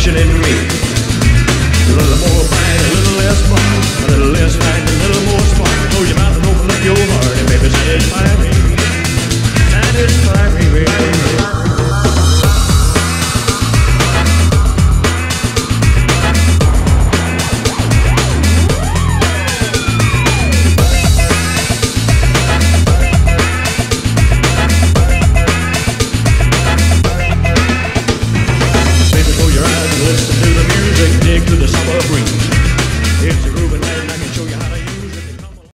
reflection in me.